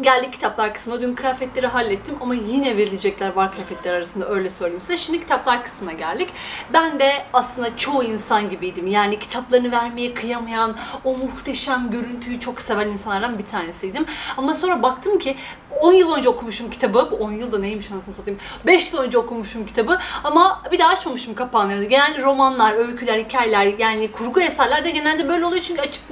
Geldik kitaplar kısmına. Dün kıyafetleri hallettim ama yine verilecekler var kıyafetler arasında öyle söyleyeyim size. Şimdi kitaplar kısmına geldik. Ben de aslında çoğu insan gibiydim. Yani kitaplarını vermeye kıyamayan, o muhteşem görüntüyü çok seven insanlardan bir tanesiydim. Ama sonra baktım ki 10 yıl önce okumuşum kitabı. Bu 10 yıl da neymiş anasını satayım. 5 yıl önce okumuşum kitabı ama bir daha açmamışım kapağını. Genelde romanlar, öyküler, hikayeler yani kurgu eserler de genelde böyle oluyor çünkü açıp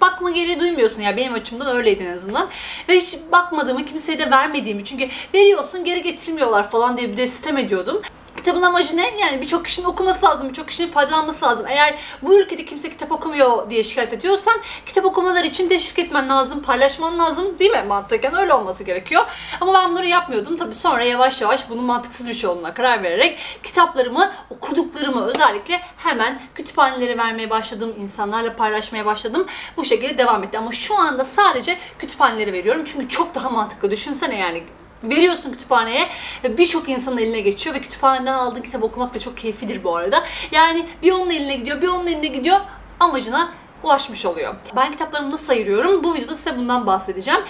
bakma gereği duymuyorsun ya benim açımdan öyleydi en azından. Ve hiç bakmadığımı kimseye de vermediğimi çünkü veriyorsun geri getirmiyorlar falan diye bir de sistem ediyordum. Kitabın amacı ne? Yani birçok kişinin okuması lazım, birçok kişinin faydalanması lazım. Eğer bu ülkede kimse kitap okumuyor diye şikayet ediyorsan kitap okumaları için teşvik etmen lazım, paylaşman lazım değil mi? Mantıken öyle olması gerekiyor. Ama ben bunları yapmıyordum. Tabii sonra yavaş yavaş bunun mantıksız bir şey olduğuna karar vererek kitaplarımı, okuduklarımı özellikle hemen kütüphanelere vermeye başladım, insanlarla paylaşmaya başladım. Bu şekilde devam etti. Ama şu anda sadece kütüphanelere veriyorum. Çünkü çok daha mantıklı. Düşünsene yani veriyorsun kütüphaneye birçok insanın eline geçiyor ve kütüphaneden aldığın kitap okumak da çok keyiflidir bu arada. Yani bir onun eline gidiyor, bir onun eline gidiyor amacına ulaşmış oluyor. Ben kitaplarımı nasıl ayırıyorum? Bu videoda size bundan bahsedeceğim.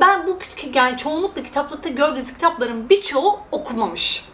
Ben bu yani çoğunlukla kitaplıkta gördüğünüz kitapların birçoğu okunmamış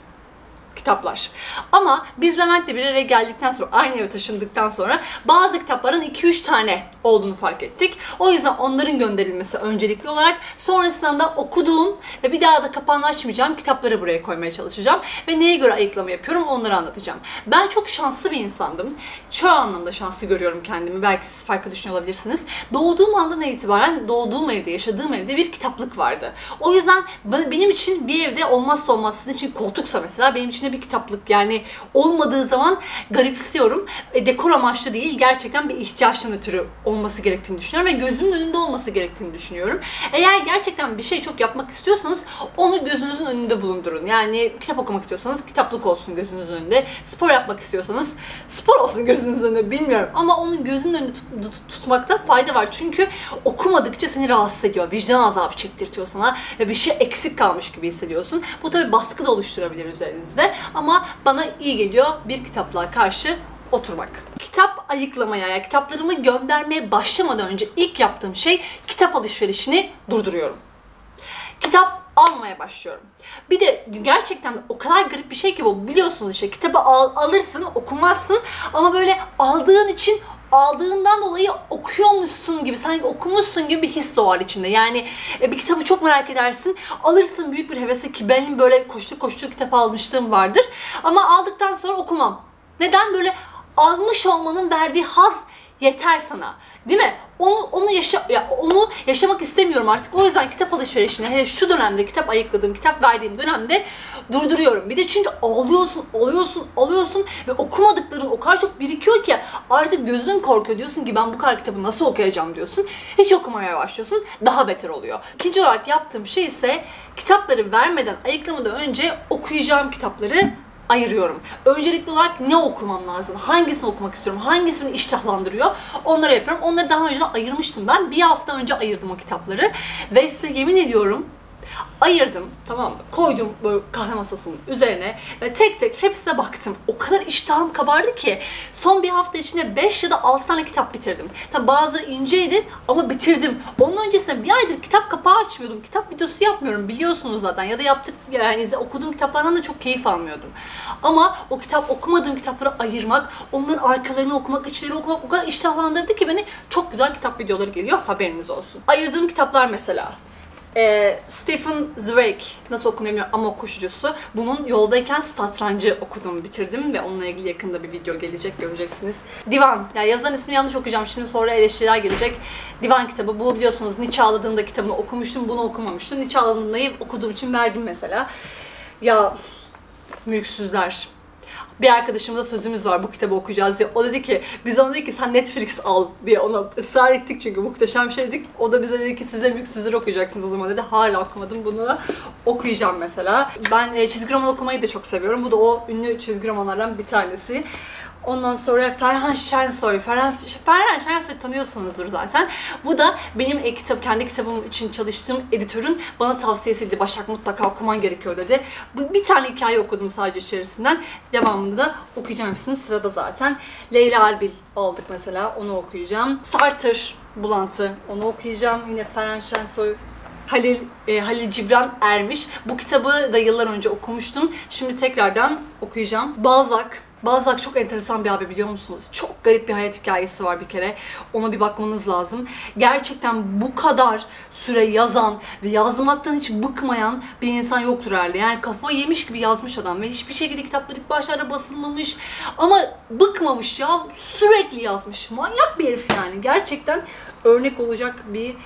kitaplar. Ama biz Levent'le bir araya geldikten sonra, aynı eve taşındıktan sonra bazı kitapların 2-3 tane olduğunu fark ettik. O yüzden onların gönderilmesi öncelikli olarak sonrasında da okuduğum ve bir daha da kapağını açmayacağım kitapları buraya koymaya çalışacağım. Ve neye göre ayıklama yapıyorum onları anlatacağım. Ben çok şanslı bir insandım. Çoğu anlamda şanslı görüyorum kendimi. Belki siz farklı düşünüyor olabilirsiniz. Doğduğum andan itibaren doğduğum evde, yaşadığım evde bir kitaplık vardı. O yüzden benim için bir evde olmazsa olmaz sizin için koltuksa mesela benim için bir kitaplık yani olmadığı zaman garipsiyorum. E, dekor amaçlı değil gerçekten bir ihtiyaçtan ötürü olması gerektiğini düşünüyorum ve gözümün önünde olması gerektiğini düşünüyorum. Eğer gerçekten bir şey çok yapmak istiyorsanız onu gözünüzün önünde bulundurun. Yani kitap okumak istiyorsanız kitaplık olsun gözünüzün önünde. Spor yapmak istiyorsanız spor olsun gözünüzün önünde bilmiyorum. Ama onu gözünün önünde tut, tut, tutmakta fayda var. Çünkü okumadıkça seni rahatsız ediyor. Vicdan azabı çektirtiyor sana ve bir şey eksik kalmış gibi hissediyorsun. Bu tabi baskı da oluşturabilir üzerinizde. Ama bana iyi geliyor bir kitaplığa karşı oturmak. Kitap ayıklamaya, yani kitaplarımı göndermeye başlamadan önce ilk yaptığım şey kitap alışverişini durduruyorum. Kitap almaya başlıyorum. Bir de gerçekten o kadar garip bir şey ki bu biliyorsunuz işte kitabı al, alırsın okumazsın ama böyle aldığın için aldığından dolayı okuyormuşsun gibi, sanki okumuşsun gibi bir his doğar içinde. Yani e, bir kitabı çok merak edersin, alırsın büyük bir hevese ki benim böyle koştur koştur kitap almışlığım vardır. Ama aldıktan sonra okumam. Neden? Böyle almış olmanın verdiği haz yeter sana. Değil mi? Onu onu yaşa ya onu yaşamak istemiyorum artık. O yüzden kitap alışverişini hele şu dönemde kitap ayıkladığım, kitap verdiğim dönemde durduruyorum. Bir de çünkü alıyorsun, alıyorsun, alıyorsun ve okumadıkların o kadar çok birikiyor ki artık gözün korkuyor. Diyorsun ki ben bu kadar kitabı nasıl okuyacağım diyorsun. Hiç okumaya başlıyorsun. Daha beter oluyor. İkinci olarak yaptığım şey ise kitapları vermeden, ayıklamadan önce okuyacağım kitapları ayırıyorum. Öncelikli olarak ne okumam lazım? Hangisini okumak istiyorum? Hangisini iştahlandırıyor? Onları yapıyorum. Onları daha önceden ayırmıştım ben. Bir hafta önce ayırdım o kitapları. Ve size yemin ediyorum ayırdım tamam mı? Koydum böyle kahve masasının üzerine ve tek tek hepsine baktım. O kadar iştahım kabardı ki son bir hafta içinde 5 ya da 6 tane kitap bitirdim. Tabi bazıları inceydi ama bitirdim. Onun öncesinde bir aydır kitap kapağı açmıyordum. Kitap videosu yapmıyorum biliyorsunuz zaten ya da yaptık yani okuduğum kitaplardan da çok keyif almıyordum. Ama o kitap okumadığım kitapları ayırmak, onların arkalarını okumak, içlerini okumak o kadar iştahlandırdı ki beni çok güzel kitap videoları geliyor haberiniz olsun. Ayırdığım kitaplar mesela e, Stephen Zweig nasıl okunuyor ama koşucusu. Bunun yoldayken satrancı okudum, bitirdim ve onunla ilgili yakında bir video gelecek göreceksiniz. Divan, yani yazan ismi yanlış okuyacağım şimdi sonra eleştiriler gelecek. Divan kitabı bu biliyorsunuz Nietzsche ağladığında kitabını okumuştum, bunu okumamıştım. Nietzsche ağladığındayı okuduğum için verdim mesela. Ya mülksüzler bir arkadaşımla sözümüz var bu kitabı okuyacağız diye. O dedi ki biz ona dedik ki sen Netflix al diye ona ısrar ettik çünkü muhteşem şey dedik. O da bize dedi ki size mülksüzleri okuyacaksınız o zaman dedi. Hala okumadım bunu da okuyacağım mesela. Ben e, çizgi roman okumayı da çok seviyorum. Bu da o ünlü çizgi romanlardan bir tanesi. Ondan sonra Ferhan Şensoy. Ferhan, Ferhan Şensoy tanıyorsunuzdur zaten. Bu da benim e, kitap, kendi kitabım için çalıştığım editörün bana tavsiyesiydi. Başak mutlaka okuman gerekiyor dedi. Bir tane hikaye okudum sadece içerisinden. Devamını da okuyacağım hepsini sırada zaten. Leyla Albil aldık mesela. Onu okuyacağım. Sartre Bulantı. Onu okuyacağım. Yine Ferhan Şensoy Halil e, Halil Cibran Ermiş. Bu kitabı da yıllar önce okumuştum. Şimdi tekrardan okuyacağım. Balzac Balzac çok enteresan bir abi biliyor musunuz? Çok garip bir hayat hikayesi var bir kere. Ona bir bakmanız lazım. Gerçekten bu kadar süre yazan ve yazmaktan hiç bıkmayan bir insan yoktur herhalde. Yani kafayı yemiş gibi yazmış adam ve hiçbir şekilde kitapları ilk başlarda basılmamış ama bıkmamış ya. Sürekli yazmış. Manyak bir herif yani. Gerçekten örnek olacak bir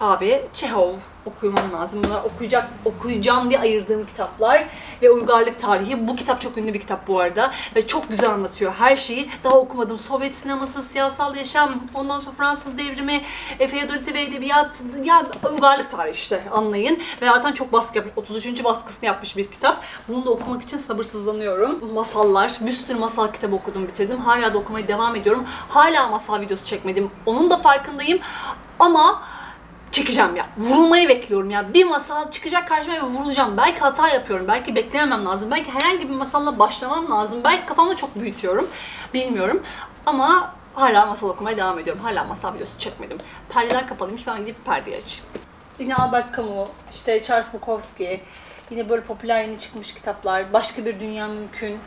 abi Çehov okumam lazım. Bunlar okuyacak, okuyacağım diye ayırdığım kitaplar ve uygarlık tarihi. Bu kitap çok ünlü bir kitap bu arada ve çok güzel anlatıyor her şeyi. Daha okumadım. Sovyet sineması, siyasal yaşam, ondan sonra Fransız devrimi, e, feodalite ve edebiyat, ya uygarlık tarihi işte anlayın. Ve zaten çok baskı yapmış. 33. baskısını yapmış bir kitap. Bunu da okumak için sabırsızlanıyorum. Masallar, bir sürü masal kitabı okudum, bitirdim. Hala da okumaya devam ediyorum. Hala masal videosu çekmedim. Onun da farkındayım. Ama çekeceğim ya. Vurulmayı bekliyorum ya. Bir masal çıkacak karşıma ve vurulacağım. Belki hata yapıyorum. Belki beklememem lazım. Belki herhangi bir masalla başlamam lazım. Belki kafamda çok büyütüyorum. Bilmiyorum. Ama hala masal okumaya devam ediyorum. Hala masal videosu çekmedim. Perdeler kapalıymış. Ben gidip perdeyi açayım. Yine Albert Camus, işte Charles Bukowski, yine böyle popüler yeni çıkmış kitaplar. Başka bir dünya mümkün.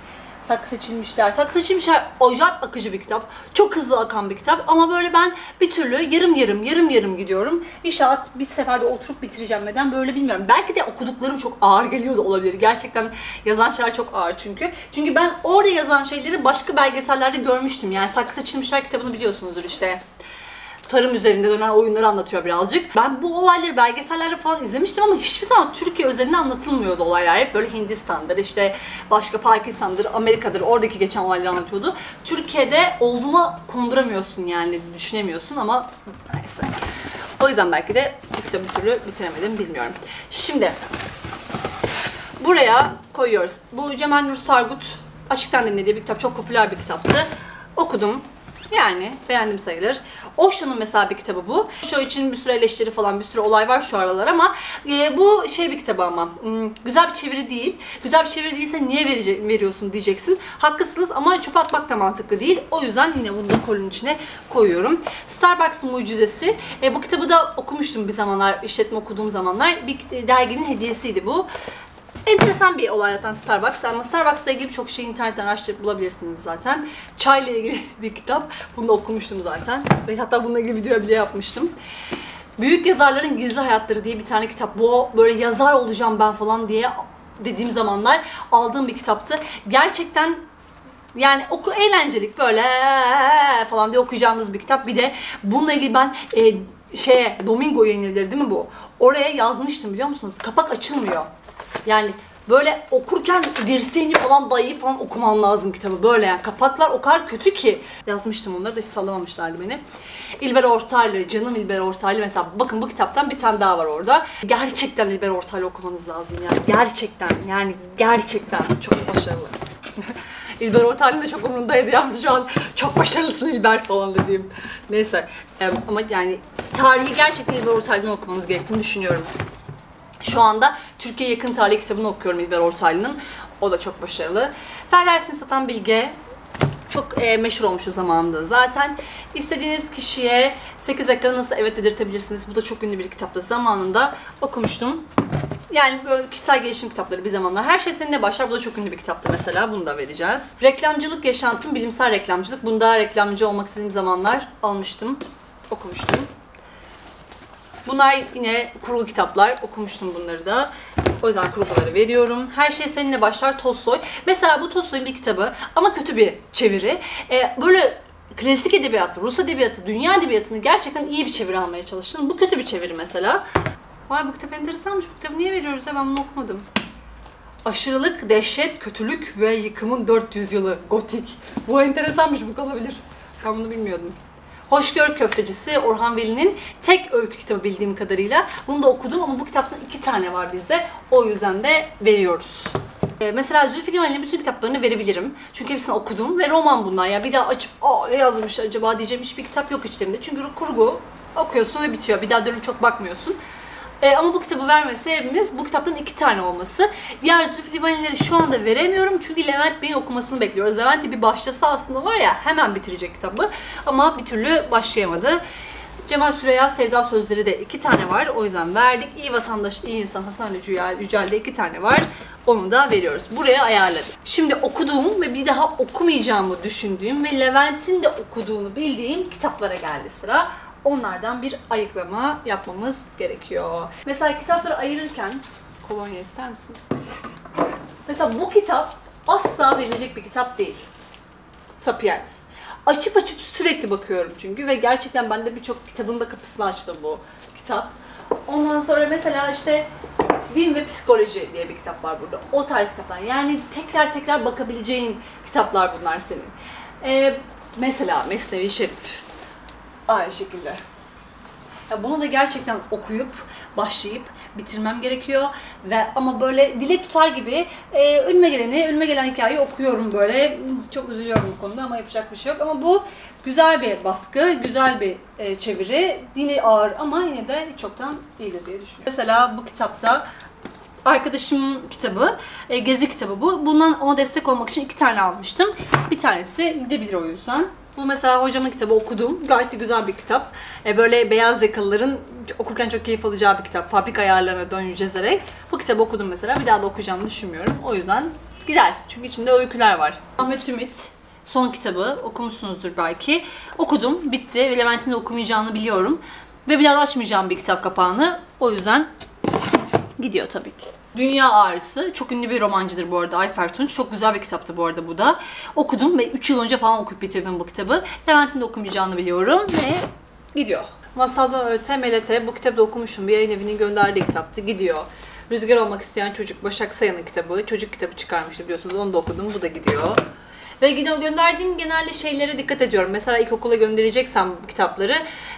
Saksı seçilmişler. Saksı seçilmişler acayip akıcı bir kitap. Çok hızlı akan bir kitap ama böyle ben bir türlü yarım yarım yarım yarım gidiyorum. İnşaat bir seferde oturup bitireceğim neden böyle bilmiyorum. Belki de okuduklarım çok ağır geliyor da olabilir. Gerçekten yazan şeyler çok ağır çünkü. Çünkü ben orada yazan şeyleri başka belgesellerde görmüştüm. Yani Saksı seçilmişler kitabını biliyorsunuzdur işte tarım üzerinde dönen oyunları anlatıyor birazcık. Ben bu olayları belgesellerde falan izlemiştim ama hiçbir zaman Türkiye özelinde anlatılmıyordu olaylar. Hep böyle Hindistan'dır, işte başka Pakistan'dır, Amerika'dır oradaki geçen olayları anlatıyordu. Türkiye'de olduğuna konduramıyorsun yani düşünemiyorsun ama neyse. O yüzden belki de bu bir türlü bitiremedim bilmiyorum. Şimdi buraya koyuyoruz. Bu Cemal Nur Sargut Aşktan Dinlediği bir kitap. Çok popüler bir kitaptı. Okudum. Yani beğendim sayılır. Osho'nun mesela bir kitabı bu. Osho için bir sürü eleştiri falan bir sürü olay var şu aralar ama e, bu şey bir kitabı ama hmm, güzel bir çeviri değil. Güzel bir çeviri değilse niye verecek, veriyorsun diyeceksin. Haklısınız ama çöpe atmak da mantıklı değil. O yüzden yine bunu da kolun içine koyuyorum. Starbucks'ın mucizesi. E, bu kitabı da okumuştum bir zamanlar, işletme okuduğum zamanlar. Bir derginin hediyesiydi bu. Enteresan bir olay zaten Starbucks ama Starbucks'la ilgili birçok şeyi internetten araştırıp bulabilirsiniz zaten. Çayla ilgili bir kitap. Bunu da okumuştum zaten. Ve hatta bununla ilgili video bile yapmıştım. Büyük yazarların gizli hayatları diye bir tane kitap. Bu böyle yazar olacağım ben falan diye dediğim zamanlar aldığım bir kitaptı. Gerçekten yani oku eğlencelik böyle falan diye okuyacağınız bir kitap. Bir de bununla ilgili ben e, şeye Domingo yayınları değil mi bu? Oraya yazmıştım biliyor musunuz? Kapak açılmıyor. Yani böyle okurken dirseğini falan dayayıp falan okuman lazım kitabı. Böyle yani kapaklar o kadar kötü ki. Yazmıştım onları da hiç sallamamışlardı beni. İlber Ortaylı, canım İlber Ortaylı mesela bakın bu kitaptan bir tane daha var orada. Gerçekten İlber Ortaylı okumanız lazım yani. Gerçekten yani gerçekten çok başarılı. İlber Ortaylı'nın da çok umurundaydı yalnız şu an çok başarılısın İlber falan dediğim. Neyse ama yani tarihi gerçekten İlber Ortaylı'dan okumanız gerektiğini düşünüyorum. Şu anda Türkiye Yakın Tarihi kitabını okuyorum İlber Ortaylı'nın. O da çok başarılı. Ferrari'sini satan Bilge çok e, meşhur olmuş o zamanında zaten. İstediğiniz kişiye 8 dakikada nasıl evet dedirtebilirsiniz. Bu da çok ünlü bir kitaptı. Zamanında okumuştum. Yani böyle kişisel gelişim kitapları bir zamanlar. Her şey seninle başlar. Bu da çok ünlü bir kitaptı mesela. Bunu da vereceğiz. Reklamcılık yaşantım, bilimsel reklamcılık. Bunda reklamcı olmak istediğim zamanlar almıştım, okumuştum. Bunlar yine kurgu kitaplar. Okumuştum bunları da. O yüzden kurguları veriyorum. Her şey seninle başlar Tolstoy. Mesela bu Tolstoy'un bir kitabı ama kötü bir çeviri. Ee, böyle klasik edebiyatı, Rus edebiyatı, dünya edebiyatını gerçekten iyi bir çeviri almaya çalıştım. Bu kötü bir çeviri mesela. Vay bu kitap enteresanmış. Bu kitabı niye veriyoruz ya ben bunu okumadım. Aşırılık, dehşet, kötülük ve yıkımın 400 yılı. Gotik. Bu enteresanmış bu kalabilir. Ben bunu bilmiyordum. Hoşgör Köftecisi Orhan Veli'nin tek öykü kitabı bildiğim kadarıyla. Bunu da okudum ama bu kitaptan iki tane var bizde. O yüzden de veriyoruz. Ee, mesela Zülfü Livaneli'nin bütün kitaplarını verebilirim. Çünkü hepsini okudum ve roman bunlar. Ya bir daha açıp ne yazmış acaba diyeceğim hiçbir kitap yok içlerinde. Çünkü kurgu okuyorsun ve bitiyor. Bir daha dönüp çok bakmıyorsun. E, ama bu kitabı verme sebebimiz bu kitaptan iki tane olması. Diğer Zülfü Livanelileri şu anda veremiyorum çünkü Levent Bey'in okumasını bekliyoruz. Levent de bir başlasa aslında var ya hemen bitirecek kitabı ama bir türlü başlayamadı. Cemal Süreya Sevda Sözleri de iki tane var. O yüzden verdik. İyi vatandaş, iyi insan Hasan Yücel, Yücel'de iki tane var. Onu da veriyoruz. Buraya ayarladık. Şimdi okuduğum ve bir daha okumayacağımı düşündüğüm ve Levent'in de okuduğunu bildiğim kitaplara geldi sıra. Onlardan bir ayıklama yapmamız gerekiyor. Mesela kitapları ayırırken kolonya ister misiniz? Mesela bu kitap asla verilecek bir kitap değil. Sapiens. Açıp açıp sürekli bakıyorum çünkü ve gerçekten bende birçok kitabın da kapısını açtı bu kitap. Ondan sonra mesela işte Din ve Psikoloji diye bir kitap var burada. O tarz kitaplar. Yani tekrar tekrar bakabileceğin kitaplar bunlar senin. Ee, mesela Mesnevi Şerif. Aynı şekilde. Ya bunu da gerçekten okuyup, başlayıp bitirmem gerekiyor ve ama böyle dile tutar gibi e, önüme geleni, önüme gelen hikayeyi okuyorum böyle. Çok üzülüyorum bu konuda ama yapacak bir şey yok. Ama bu güzel bir baskı, güzel bir e, çeviri. Dili ağır ama yine de çoktan iyidir diye düşünüyorum. Mesela bu kitapta arkadaşımın kitabı, e, gezi kitabı bu. Bundan ona destek olmak için iki tane almıştım. Bir tanesi gidebilir o yüzden. Bu mesela hocamın kitabı okudum. Gayet de güzel bir kitap. E, böyle beyaz yakalıların okurken çok keyif alacağı bir kitap. Fabrika ayarlarına dön yüzerek. Bu kitabı okudum mesela. Bir daha da okuyacağımı düşünmüyorum. O yüzden gider. Çünkü içinde öyküler var. Ahmet Ümit son kitabı okumuşsunuzdur belki. Okudum, bitti. Ve Levent'in de okumayacağını biliyorum. Ve bir daha da açmayacağım bir kitap kapağını. O yüzden gidiyor tabii ki. Dünya Ağrısı. Çok ünlü bir romancıdır bu arada Ayfer Tunç. Çok güzel bir kitaptı bu arada bu da. Okudum ve 3 yıl önce falan okuyup bitirdim bu kitabı. Levent'in de okumayacağını biliyorum ve gidiyor. Masaldan Öte Melete bu kitabı da okumuşum. Bir yayın evinin gönderdiği kitaptı. Gidiyor. Rüzgar olmak isteyen çocuk Başak Sayan'ın kitabı. Çocuk kitabı çıkarmıştı biliyorsunuz. Onu da okudum. Bu da gidiyor. Ve gönderdiğim genelde şeylere dikkat ediyorum. Mesela ilkokula göndereceksem kitapları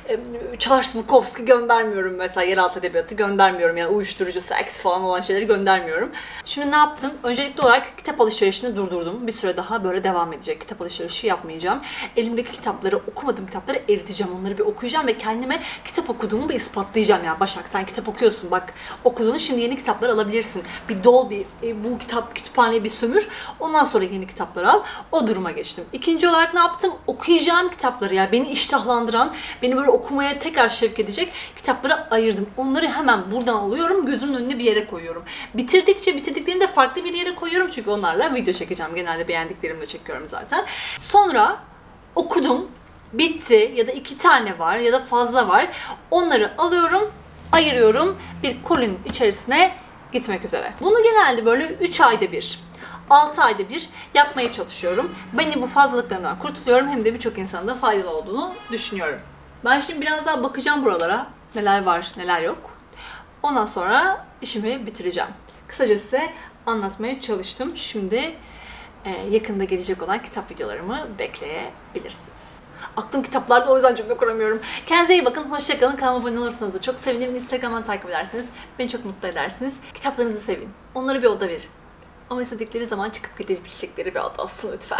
e, Charles Bukowski göndermiyorum mesela yeraltı edebiyatı göndermiyorum. Yani uyuşturucu, seks falan olan şeyleri göndermiyorum. Şimdi ne yaptım? Öncelikli olarak kitap alışverişini durdurdum. Bir süre daha böyle devam edecek. Kitap alışverişi yapmayacağım. Elimdeki kitapları, okumadığım kitapları eriteceğim. Onları bir okuyacağım ve kendime kitap okuduğumu bir ispatlayacağım ya. Başak sen kitap okuyorsun bak okuduğunu şimdi yeni kitaplar alabilirsin. Bir dol bir e, bu kitap kütüphaneye bir sömür. Ondan sonra yeni kitaplar al. O duruma geçtim. İkinci olarak ne yaptım? Okuyacağım kitapları ya beni iştahlandıran, beni böyle okumaya tekrar şevk edecek kitapları ayırdım. Onları hemen buradan alıyorum, gözümün önüne bir yere koyuyorum. Bitirdikçe bitirdiklerimi de farklı bir yere koyuyorum çünkü onlarla video çekeceğim. Genelde beğendiklerimi de çekiyorum zaten. Sonra okudum, bitti ya da iki tane var ya da fazla var. Onları alıyorum, ayırıyorum bir kolin içerisine gitmek üzere. Bunu genelde böyle 3 ayda bir 6 ayda bir yapmaya çalışıyorum. Beni bu fazlalıklarımdan kurtuluyorum hem de birçok insana da faydalı olduğunu düşünüyorum. Ben şimdi biraz daha bakacağım buralara. Neler var, neler yok. Ondan sonra işimi bitireceğim. Kısaca size anlatmaya çalıştım. Şimdi e, yakında gelecek olan kitap videolarımı bekleyebilirsiniz. Aklım kitaplarda o yüzden cümle kuramıyorum. Kendinize iyi bakın. Hoşçakalın. Kanalıma abone olursanız da çok sevinirim. Instagram'dan takip ederseniz beni çok mutlu edersiniz. Kitaplarınızı sevin. Onlara bir oda verin. Ama istedikleri zaman çıkıp gidebilecekleri bir oda olsun lütfen.